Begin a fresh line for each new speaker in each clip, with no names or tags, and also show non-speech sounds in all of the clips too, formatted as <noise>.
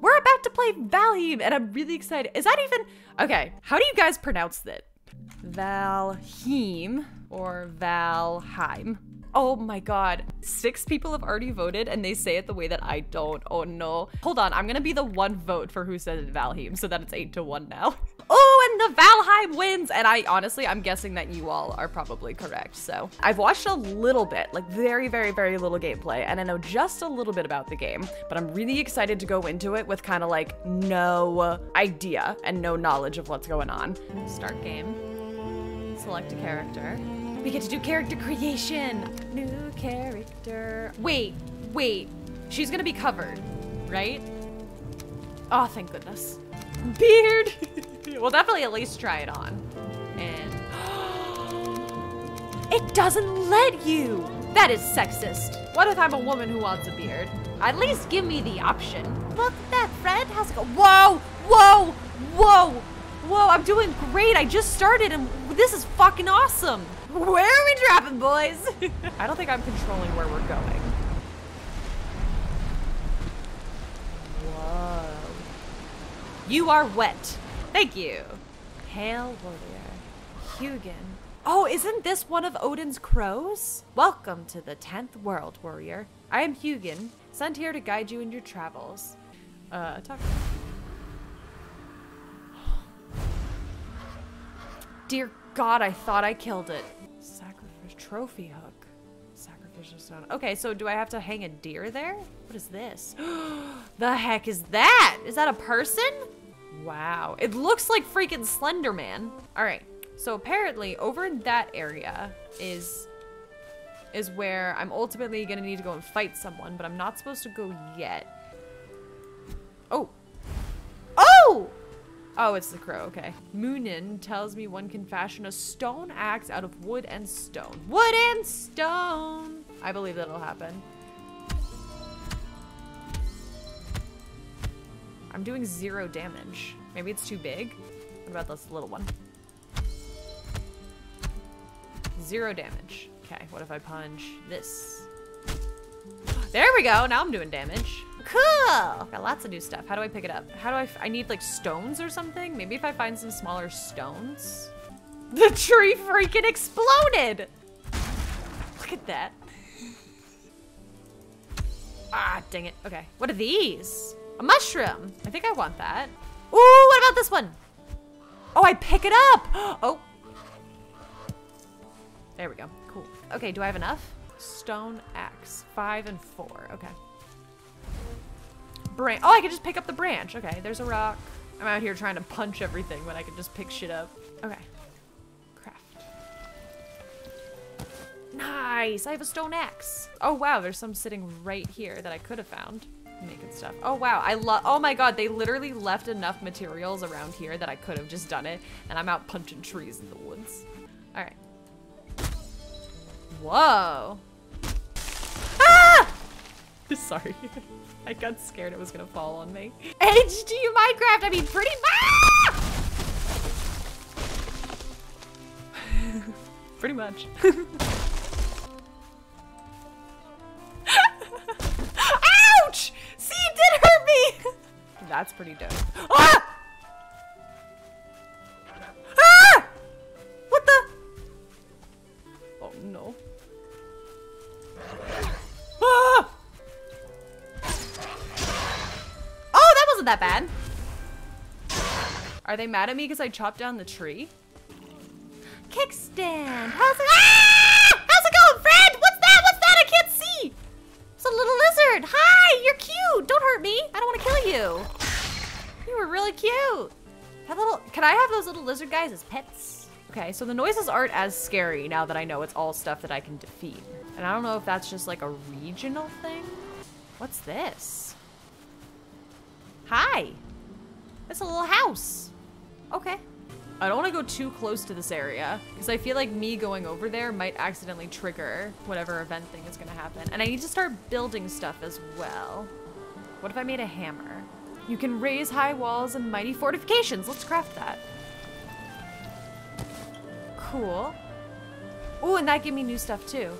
We're about to play Valheim, and I'm really excited. Is that even okay? How do you guys pronounce that? Valheim or Valheim? Oh my god. Six people have already voted and they say it the way that I don't. Oh no. Hold on, I'm gonna be the one vote for who said it Valheim so that it's eight to one now. <laughs> The Valheim wins! And I honestly, I'm guessing that you all are probably correct. So I've watched a little bit, like very, very, very little gameplay, and I know just a little bit about the game, but I'm really excited to go into it with kind of like no idea and no knowledge of what's going on. Start game. Select a character. We get to do character creation. New character. Wait, wait. She's gonna be covered, right? Oh, thank goodness. Beard. <laughs> we'll definitely at least try it on. And <gasps> it doesn't let you. That is sexist. What if I'm a woman who wants a beard? At least give me the option. Look at that, Fred. How's it go? Whoa, whoa, whoa, whoa. I'm doing great. I just started and this is fucking awesome. Where are we dropping, boys? <laughs> I don't think I'm controlling where we're going. Whoa. You are wet. Thank you. Hail warrior. Hugin. Oh, isn't this one of Odin's crows? Welcome to the 10th world, warrior. I am Hugin, sent here to guide you in your travels. Uh, talk. Dear God, I thought I killed it. Sacrifice trophy hook. Sacrificial stone. Okay, so do I have to hang a deer there? What is this? <gasps> the heck is that? Is that a person? Wow. It looks like freaking Slender Man. All right. So apparently over in that area is is where I'm ultimately gonna need to go and fight someone, but I'm not supposed to go yet. Oh. Oh! Oh, it's the crow, okay. Munin tells me one can fashion a stone axe out of wood and stone. Wood and stone! I believe that'll happen. I'm doing zero damage. Maybe it's too big? What about this little one? Zero damage. Okay, what if I punch this? There we go, now I'm doing damage. Cool! Got lots of new stuff. How do I pick it up? How do I, I need like stones or something? Maybe if I find some smaller stones? The tree freaking exploded! Look at that. Ah, dang it. Okay, what are these? A mushroom. I think I want that. Ooh, what about this one? Oh, I pick it up! <gasps> Oh. There we go, cool. Okay, do I have enough? Stone axe, five and four, okay. Branch, oh, I can just pick up the branch. Okay, there's a rock. I'm out here trying to punch everything when I can just pick shit up. Okay, craft. Nice, I have a stone axe. Oh wow, there's some sitting right here that I could have found making stuff. Oh wow, I love, oh my god, they literally left enough materials around here that I could have just done it, and I'm out punching trees in the woods. All right. Whoa. Ah! <laughs> Sorry. <laughs> I got scared it was gonna fall on me. HD Minecraft, I mean pretty much. <laughs> pretty much. Pretty dope. Ah! Ah! What the? Oh no. Ah! Oh, that wasn't that bad. Are they mad at me because I chopped down the tree? Kickstand. How's it? Ah! How's it going, Fred? What's that? What's that? I can't see. It's a little lizard. Hi, you're cute. Don't hurt me. I don't want to kill you. Were really cute. Have little. Can I have those little lizard guys as pets? Okay, so the noises aren't as scary now that I know it's all stuff that I can defeat. And I don't know if that's just like a regional thing. What's this? Hi. It's a little house. Okay. I don't want to go too close to this area because I feel like me going over there might accidentally trigger whatever event thing is going to happen. And I need to start building stuff as well. What if I made a hammer? You can raise high walls and mighty fortifications. Let's craft that. Cool. Oh, and that gave me new stuff too.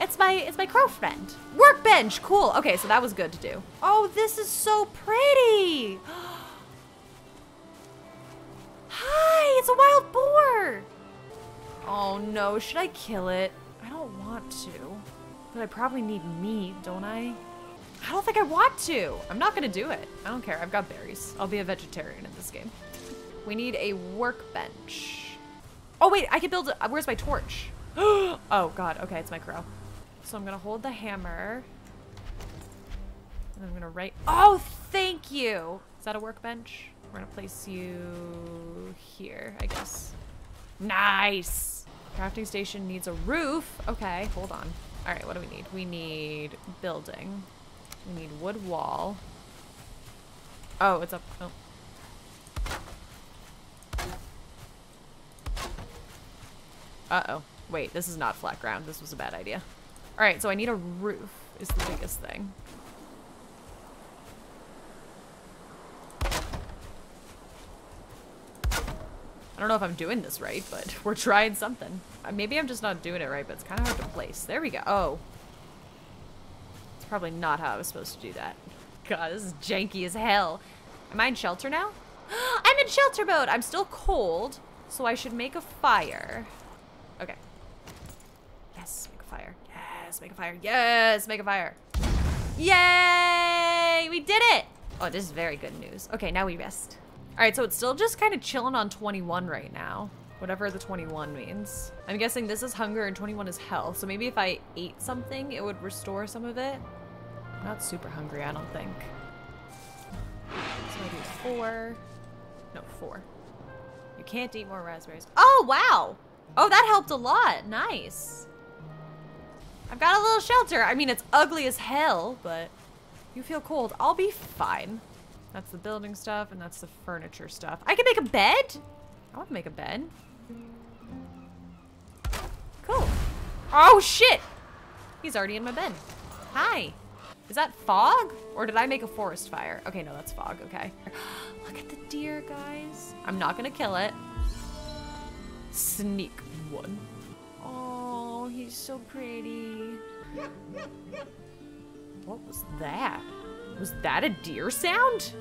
It's my it's my crow friend. Workbench, cool. Okay, so that was good to do. Oh, this is so pretty. <gasps> Hi, it's a wild boar. Oh no, should I kill it? I don't want to. But I probably need meat, don't I? I don't think I want to. I'm not gonna do it. I don't care, I've got berries. I'll be a vegetarian in this game. We need a workbench. Oh wait, I can build, a, where's my torch? <gasps> oh god, okay, it's my crow. So I'm gonna hold the hammer. And I'm gonna write, oh, thank you. Is that a workbench? We're gonna place you here, I guess. Nice. Crafting station needs a roof. Okay, hold on. All right, what do we need? We need building. We need wood wall. Oh, it's up. Oh. Uh-oh. Wait, this is not flat ground. This was a bad idea. All right, so I need a roof is the biggest thing. I don't know if I'm doing this right, but <laughs> we're trying something. Uh, maybe I'm just not doing it right, but it's kind of hard to place. There we go. Oh. Probably not how I was supposed to do that. God, this is janky as hell. Am I in shelter now? <gasps> I'm in shelter mode! I'm still cold, so I should make a fire. Okay. Yes, make a fire. Yes, make a fire. Yes, make a fire. Yay! We did it! Oh, this is very good news. Okay, now we rest. All right, so it's still just kind of chilling on 21 right now. Whatever the 21 means. I'm guessing this is hunger and 21 is health. So maybe if I ate something, it would restore some of it. Not super hungry, I don't think. So I do four. No, four. You can't eat more raspberries. Oh, wow! Oh, that helped a lot. Nice. I've got a little shelter. I mean, it's ugly as hell, but you feel cold. I'll be fine. That's the building stuff, and that's the furniture stuff. I can make a bed? I want to make a bed. Cool. Oh, shit! He's already in my bed. Hi. Is that fog? Or did I make a forest fire? Okay, no, that's fog. Okay. <gasps> Look at the deer, guys. I'm not gonna kill it. Sneak one. Oh, he's so pretty. What was that? Was that a deer sound?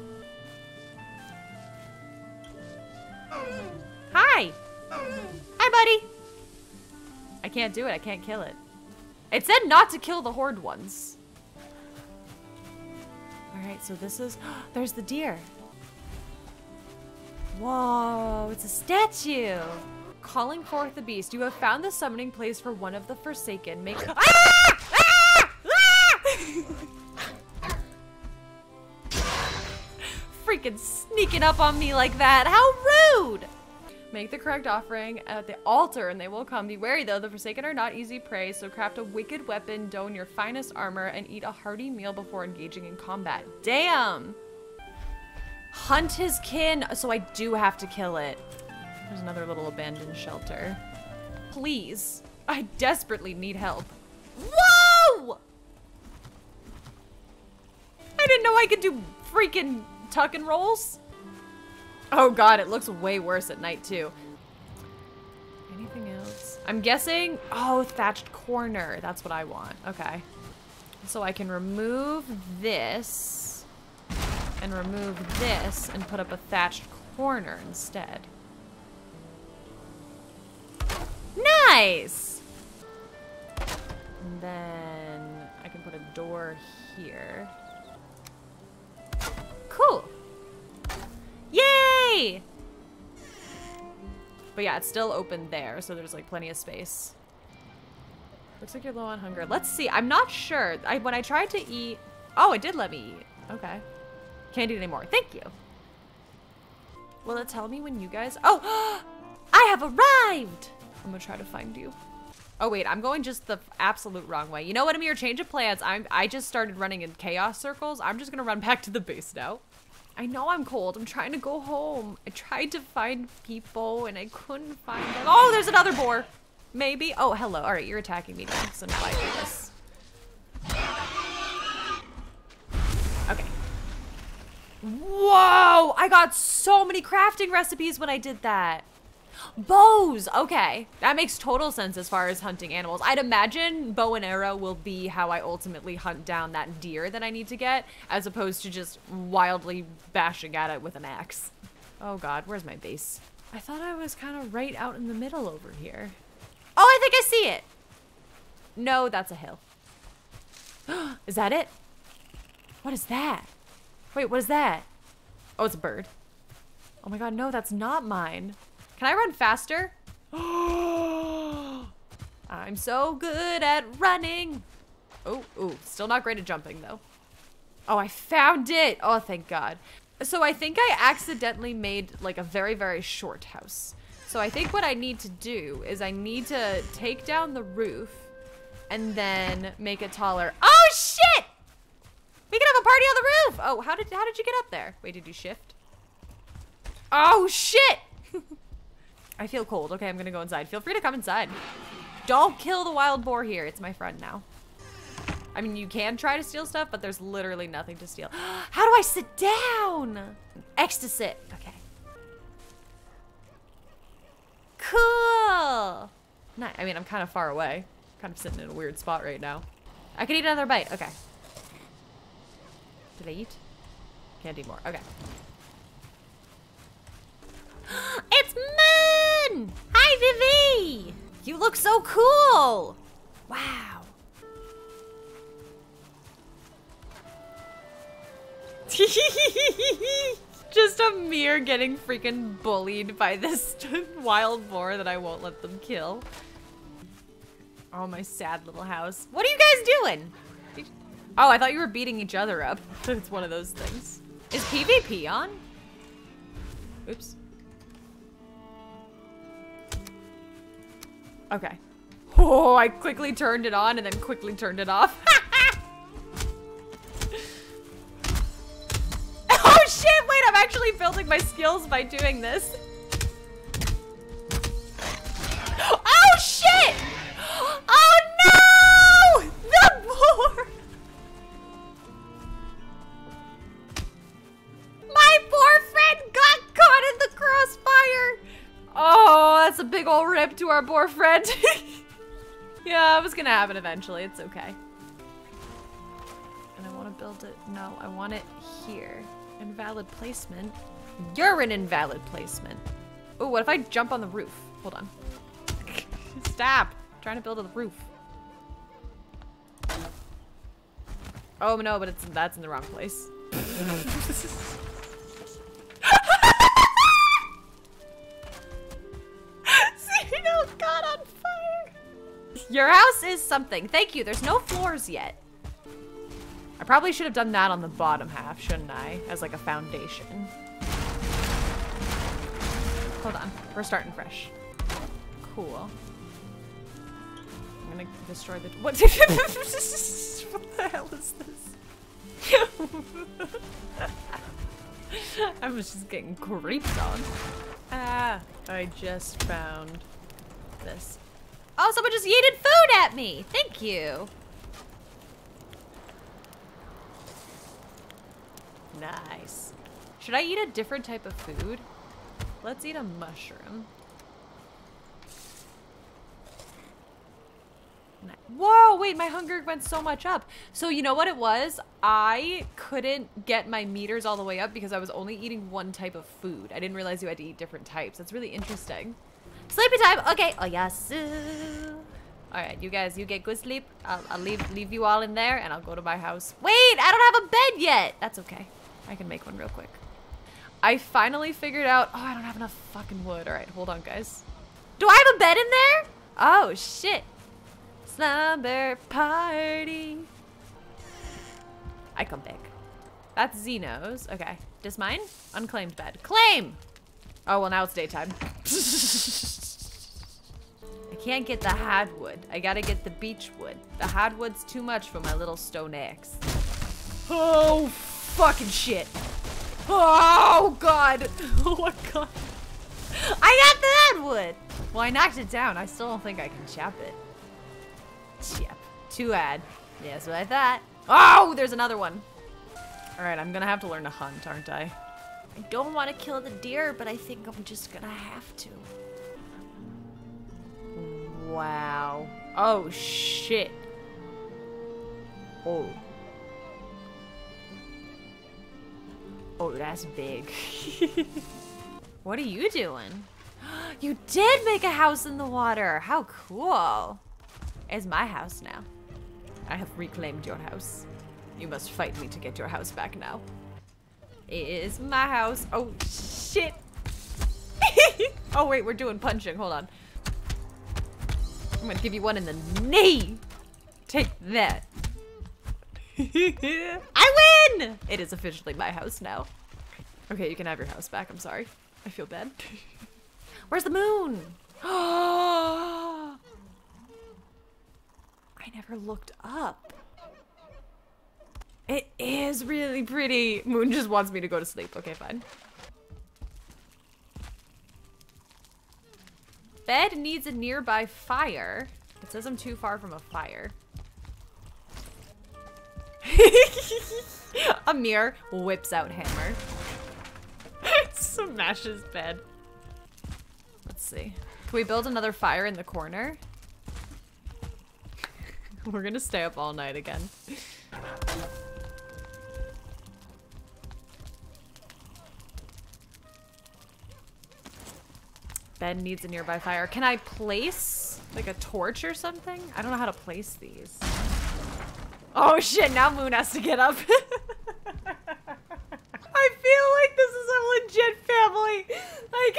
Hi. Hi, buddy. I can't do it. I can't kill it. It said not to kill the horde ones. All right, so this is... <gasps> There's the deer. Whoa, it's a statue. Calling forth the beast. You have found the summoning place for one of the Forsaken. Make... <laughs> Ah! Ah! Ah! <laughs> Freaking sneaking up on me like that. How rude! Make the correct offering at the altar and they will come. Be wary though, the Forsaken are not easy prey, so craft a wicked weapon, don your finest armor, and eat a hearty meal before engaging in combat. Damn! Hunt his kin, so I do have to kill it. There's another little abandoned shelter. Please, I desperately need help. Whoa! I didn't know I could do freaking tuck and rolls. Oh god, it looks way worse at night too. Anything else? I'm guessing, oh, thatched corner. That's what I want, okay. So I can remove this and remove this and put up a thatched corner instead. Nice! And then I can put a door here. Cool. But yeah, it's still open there, so there's like plenty of space. Looks like you're low on hunger. Let's see. I'm not sure. I when I tried to eat... Oh, it did let me eat. Okay. Can't eat anymore. Thank you. Will it tell me when you guys... Oh! <gasps> I have arrived! I'm gonna try to find you. Oh wait, I'm going just the absolute wrong way. You know what, Amir? Change of plans. I'm, I just started running in chaos circles. I'm just gonna run back to the base now. I know I'm cold. I'm trying to go home. I tried to find people and I couldn't find them. Oh, there's another boar. Maybe. Oh, hello. All right, you're attacking me now, so now I do this. Okay. Whoa! I got so many crafting recipes when I did that. Bows! Okay. That makes total sense as far as hunting animals. I'd imagine bow and arrow will be how I ultimately hunt down that deer that I need to get, as opposed to just wildly bashing at it with an axe. Oh god, where's my base? I thought I was kind of right out in the middle over here. Oh, I think I see it! No, that's a hill. <gasps> is that it? What is that? Wait, what is that? Oh, it's a bird. Oh my god, no, that's not mine. Can I run faster? <gasps> I'm so good at running. Oh, ooh, still not great at jumping though. Oh, I found it. Oh, thank God. So I think I accidentally made like a very, very short house. So I think what I need to do is I need to take down the roof and then make it taller. Oh, shit! We can have a party on the roof. Oh, how did, how did you get up there? Wait, did you shift? Oh, shit! I feel cold. Okay, I'm gonna go inside. Feel free to come inside. Don't kill the wild boar here. It's my friend now. I mean, you can try to steal stuff, but there's literally nothing to steal. <gasps> How do I sit down? Sit. Okay. Cool. Nice. I mean, I'm kind of far away. Kind of sitting in a weird spot right now. I could eat another bite. Okay. Did I eat? Can't eat more. Okay. <gasps> it's Moon! Hi, Vivi! You look so cool! Wow. <laughs> Just Amir getting freaking bullied by this <laughs> wild boar that I won't let them kill. Oh, my sad little house. What are you guys doing? Oh, I thought you were beating each other up. <laughs> it's one of those things. Is PvP on? Oops. Okay. Oh, I quickly turned it on and then quickly turned it off. <laughs> oh shit, wait, I'm actually building my skills by doing this. Old rip to our poor friend. <laughs> yeah, it was gonna happen eventually. It's okay. And I want to build it. No, I want it here. Invalid placement. You're an invalid placement. Oh, what if I jump on the roof? Hold on. <laughs> Stop. I'm trying to build a roof. Oh no, but it's that's in the wrong place. <laughs> Your house is something. Thank you. There's no floors yet. I probably should have done that on the bottom half, shouldn't I? As like a foundation. Hold on. We're starting fresh. Cool. I'm gonna destroy the- What? <laughs> what the hell is this? <laughs> I was just getting creeped on. Ah, I just found this. Oh, someone just yeeted food at me. Thank you. Nice. Should I eat a different type of food? Let's eat a mushroom. Whoa, wait, my hunger went so much up. So you know what it was? I couldn't get my meters all the way up because I was only eating one type of food. I didn't realize you had to eat different types. That's really interesting. Sleepy time. Okay. Oh, yes. All right, you guys, you get good sleep. I'll, I'll leave leave you all in there and I'll go to my house. Wait, I don't have a bed yet. That's okay. I can make one real quick. I finally figured out, oh, I don't have enough fucking wood. All right, hold on, guys. Do I have a bed in there? Oh, shit. Slumber party. I come back. That's Zeno's. Okay. Does mine? Unclaimed bed. Claim! Oh, well, now it's daytime. <laughs> I can't get the hardwood. I gotta get the beech wood. The hardwood's too much for my little stone axe. Oh, fucking shit. Oh, God. <laughs> Oh, my God. I got the hardwood. Well, I knocked it down. I still don't think I can chop it. Yep. Too bad. Yeah, that's what I thought. Oh, there's another one. All right, I'm gonna have to learn to hunt, aren't I? I don't want to kill the deer, but I think I'm just gonna have to. Wow. Oh, shit. Oh. Oh, that's big. <laughs> what are you doing? <gasps> You did make a house in the water. How cool. It's my house now. I have reclaimed your house. You must fight me to get your house back now. It is my house. Oh, shit. <laughs> oh, wait, we're doing punching. Hold on. I'm gonna give you one in the knee. Take that. <laughs> I win! It is officially my house now. Okay, you can have your house back. I'm sorry. I feel bad. <laughs> Where's the moon? <gasps> I never looked up. It is really pretty. Moon just wants me to go to sleep. Okay, fine. Bed needs a nearby fire. It says I'm too far from a fire. <laughs> Amir whips out hammer. It <laughs> smashes bed. Let's see. Can we build another fire in the corner? <laughs> We're gonna stay up all night again. Bed needs a nearby fire. Can I place like a torch or something? I don't know how to place these. Oh shit, now Moon has to get up. <laughs> I feel like this is a legit family. Like,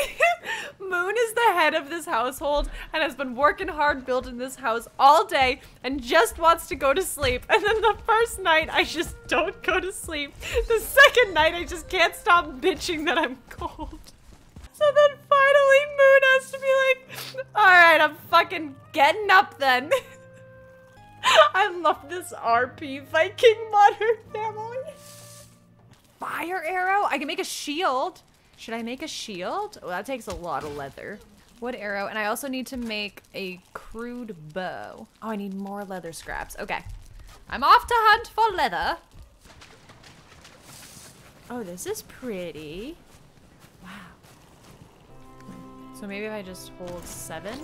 <laughs> Moon is the head of this household and has been working hard building this house all day and just wants to go to sleep. And then the first night, I just don't go to sleep. The second night, I just can't stop bitching that I'm cold. <laughs> So then Has to be like, all right, I'm fucking getting up then. <laughs> I love this RP Viking modern family. Fire arrow? I can make a shield. Should I make a shield? Oh, that takes a lot of leather. Wood arrow, and I also need to make a crude bow. Oh, I need more leather scraps. Okay. I'm off to hunt for leather. Oh, this is pretty. Wow. So maybe if I just hold seven?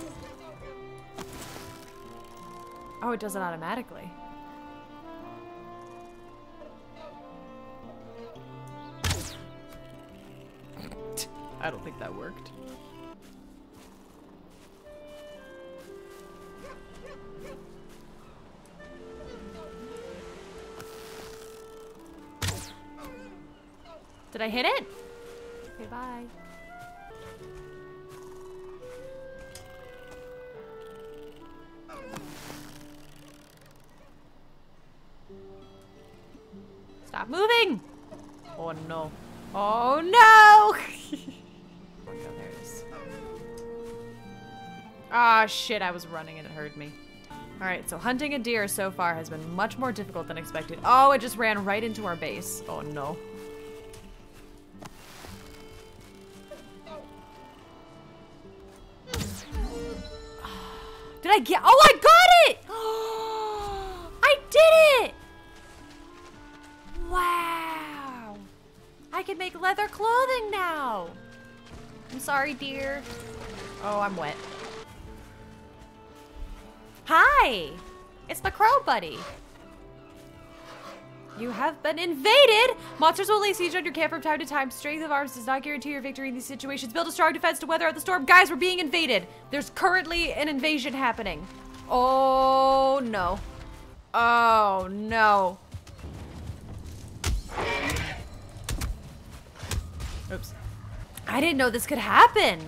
Oh, it does it automatically. <laughs> I don't think that worked. Did I hit it? Okay, bye. Stop moving! Oh no. Oh no! <laughs> oh no, there it is. Ah, shit, I was running and it heard me. Alright, so hunting a deer so far has been much more difficult than expected. Oh, it just ran right into our base. Oh no. Sorry, dear. Oh, I'm wet. Hi. It's my crow buddy. You have been invaded! Monsters will lay siege on your camp from time to time. Strength of arms does not guarantee your victory in these situations. Build a strong defense to weather out the storm. Guys, we're being invaded. There's currently an invasion happening. Oh, no. Oh, no. Oops. I didn't know this could happen.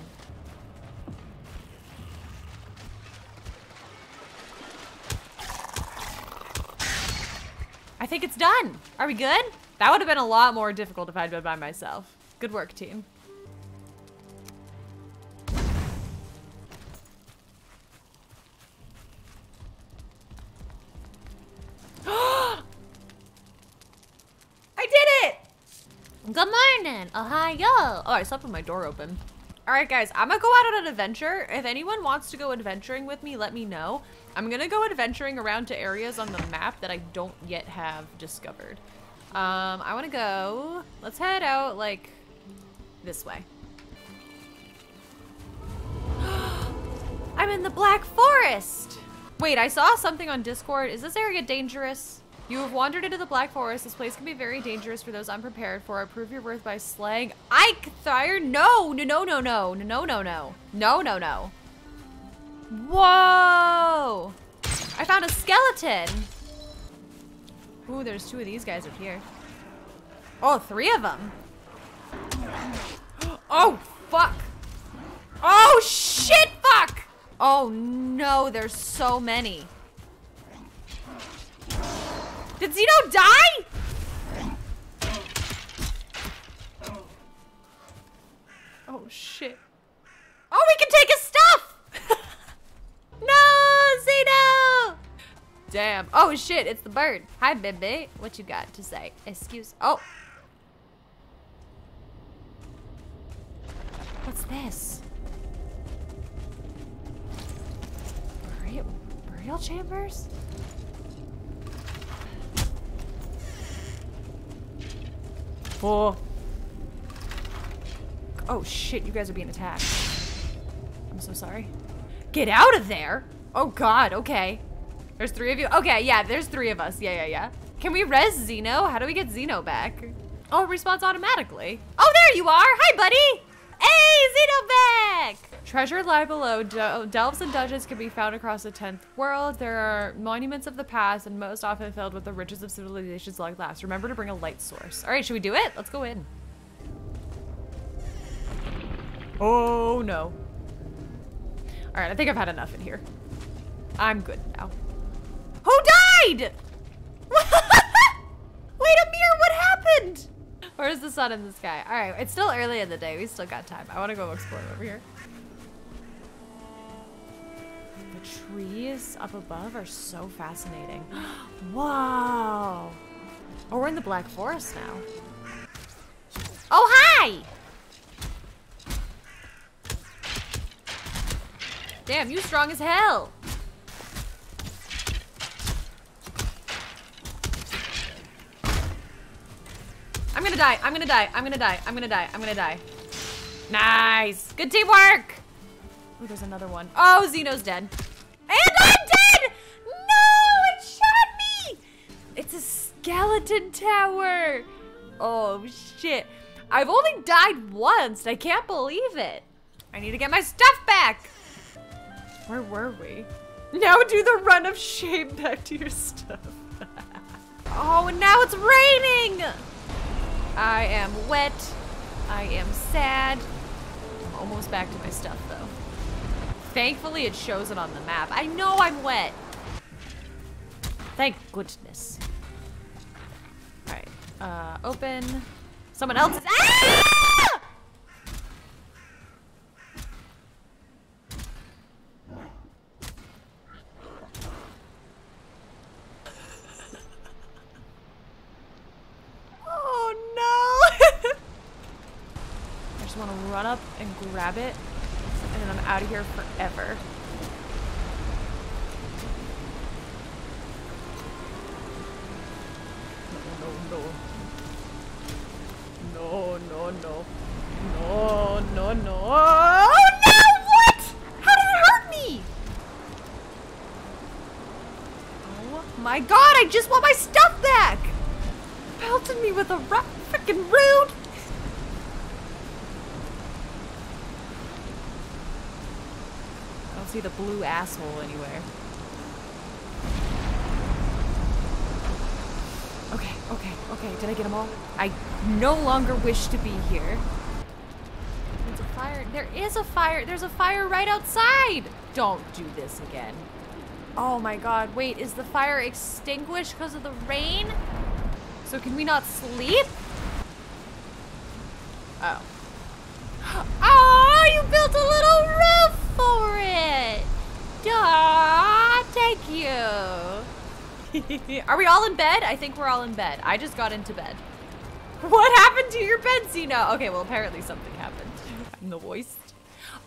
I think it's done. Are we good? That would have been a lot more difficult if I'd been by myself. Good work, team. Good morning. Ohio. Oh, I slept with my door open. All right, guys, I'm gonna go out on an adventure. If anyone wants to go adventuring with me, let me know. I'm gonna go adventuring around to areas on the map that I don't yet have discovered. Um, I wanna go, let's head out like this way. <gasps> I'm in the Black Forest. Wait, I saw something on Discord. Is this area dangerous? You have wandered into the Black Forest. This place can be very dangerous for those unprepared for it. Prove your worth by slaying Ike Thyre. No, no, no, no, no, no, no, no, no, no, no. Whoa! I found a skeleton. Ooh, there's two of these guys up here. Oh, three of them. <gasps> Oh, fuck. Oh, shit, fuck. Oh, no, there's so many. Did Zeno die? Oh, shit. Oh, we can take his stuff! <laughs> no, Zeno! Damn. Oh, shit, it's the bird. Hi, baby. What you got to say? Excuse. Oh. What's this? Burial, burial chambers? Oh. Oh shit, you guys are being attacked. I'm so sorry. Get out of there! Oh god, okay. There's three of you? Okay, yeah, there's three of us. Yeah, yeah, yeah. Can we res Zeno? How do we get Zeno back? Oh, it respawns automatically. Oh, there you are! Hi, buddy! Back! Treasure lie below. Del delves and dungeons can be found across the 10th world. There are monuments of the past and most often filled with the riches of civilizations like last. Remember to bring a light source. All right, should we do it? Let's go in. Oh, no. All right, I think I've had enough in here. I'm good now. Who died? <laughs> Wait, Amir, what happened? Where's the sun in the sky? All right, it's still early in the day. We still got time. I want to go explore over here. The trees up above are so fascinating. <gasps> Whoa. Oh, we're in the Black Forest now. Oh, hi! Damn, you strong as hell. I'm gonna die. I'm gonna die. I'm gonna die. I'm gonna die. I'm gonna die. Nice. Good teamwork. Oh, there's another one. Oh, Zeno's dead. And I'm dead! No, it shot me! It's a skeleton tower. Oh, shit. I've only died once. I can't believe it. I need to get my stuff back. Where were we? Now do the run of shame back to your stuff. <laughs> oh, and now it's raining! I am wet. I am sad. I'm almost back to my stuff, though. Thankfully, it shows it on the map. I know I'm wet. Thank goodness. All right, uh, open. Someone else is- ah! Oh no! I just want to run up and grab it, and then I'm out of here forever. No, no, no. No, no, no. No, no, no. Oh no! What? How did it hurt me? Oh my god, I just want my stuff back! pelted me with a. Freaking rude. I don't see the blue asshole anywhere. Okay, okay, okay. Did I get them all? I no longer wish to be here. There's a fire. There is a fire. There's a fire right outside. Don't do this again. Oh my god. Wait, is the fire extinguished because of the rain? So can we not sleep? Oh. Oh, <gasps> you built a little roof for it! Duh, thank you. <laughs> Are we all in bed? I think we're all in bed. I just got into bed. What happened to your bed, Zeno? Okay, well, apparently something happened. <laughs> Noised.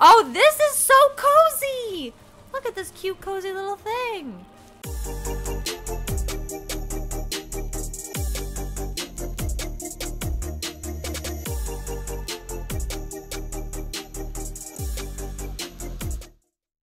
Oh, this is so cozy! Look at this cute, cozy little thing.